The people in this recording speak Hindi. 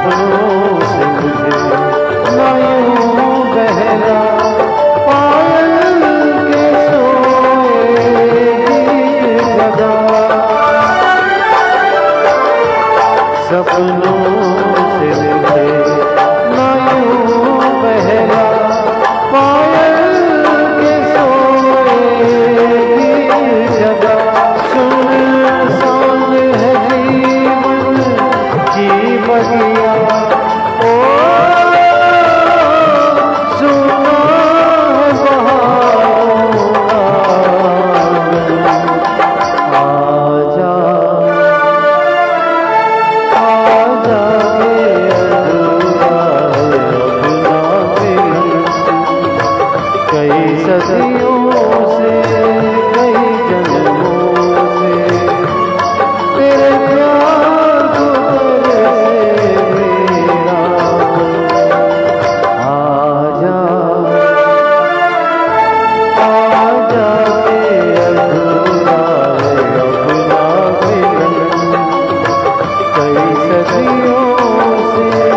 सपनों से मुझे नयू बहला Hallelujah. सदियों से